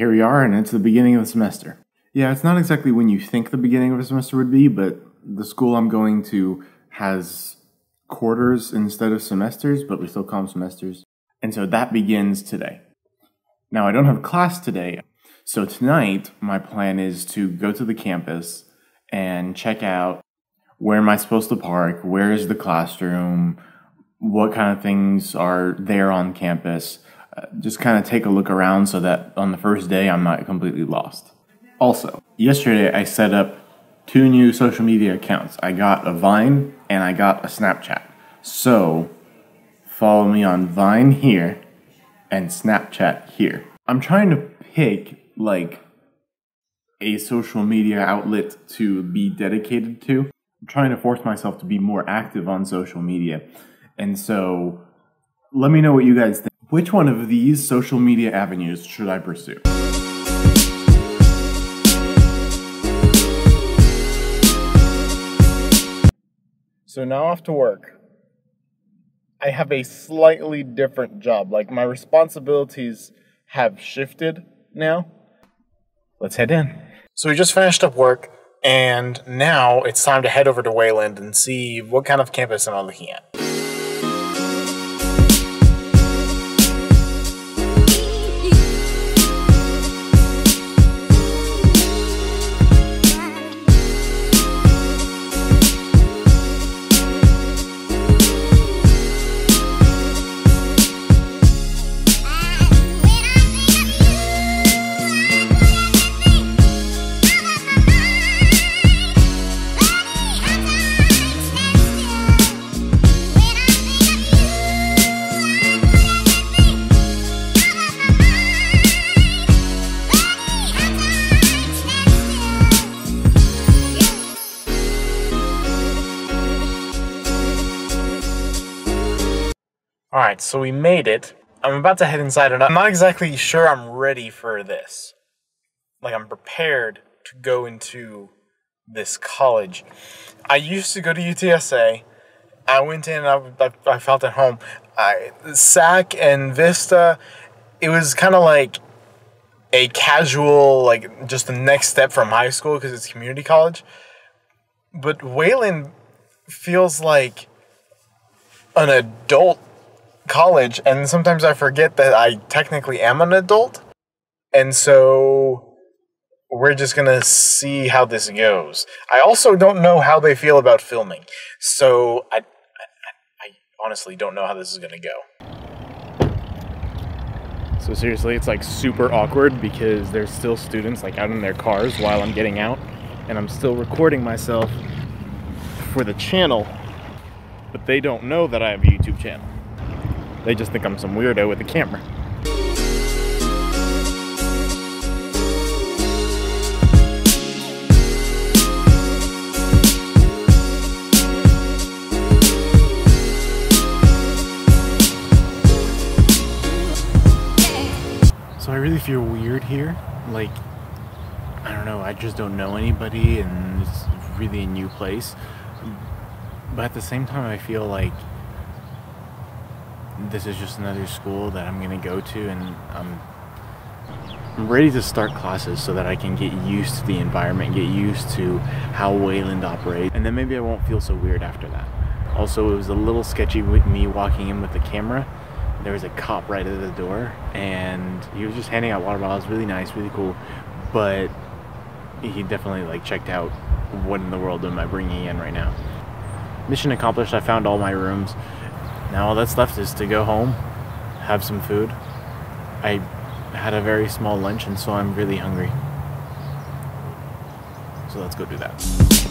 here we are, and it's the beginning of the semester. Yeah, it's not exactly when you think the beginning of a semester would be, but the school I'm going to has quarters instead of semesters, but we still call them semesters. And so that begins today. Now, I don't have class today, so tonight my plan is to go to the campus and check out where am I supposed to park, where is the classroom, what kind of things are there on campus. Just kind of take a look around so that on the first day I'm not completely lost. Also, yesterday I set up two new social media accounts. I got a Vine and I got a Snapchat. So, follow me on Vine here and Snapchat here. I'm trying to pick like a social media outlet to be dedicated to. I'm trying to force myself to be more active on social media. And so, let me know what you guys think. Which one of these social media avenues should I pursue? So now off to work. I have a slightly different job. Like my responsibilities have shifted now. Let's head in. So we just finished up work, and now it's time to head over to Wayland and see what kind of campus am I looking at. Alright, so we made it. I'm about to head inside and I'm not exactly sure I'm ready for this. Like, I'm prepared to go into this college. I used to go to UTSA. I went in and I, I, I felt at home. I, SAC and Vista, it was kind of like a casual, like, just the next step from high school because it's community college. But Wayland feels like an adult college, and sometimes I forget that I technically am an adult. And so we're just gonna see how this goes. I also don't know how they feel about filming, so I, I, I honestly don't know how this is gonna go. So seriously, it's like super awkward because there's still students like out in their cars while I'm getting out, and I'm still recording myself for the channel, but they don't know that I have a YouTube channel. They just think I'm some weirdo with a camera. So I really feel weird here. Like, I don't know, I just don't know anybody and it's really a new place. But at the same time, I feel like this is just another school that I'm going to go to and I'm I'm ready to start classes so that I can get used to the environment, get used to how Wayland operates, and then maybe I won't feel so weird after that. Also, it was a little sketchy with me walking in with the camera. There was a cop right at the door, and he was just handing out water bottles. Really nice, really cool, but he definitely like checked out what in the world am I bringing in right now. Mission accomplished. I found all my rooms. Now all that's left is to go home, have some food. I had a very small lunch and so I'm really hungry. So let's go do that.